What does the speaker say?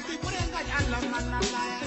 Aquí pura engañar la mala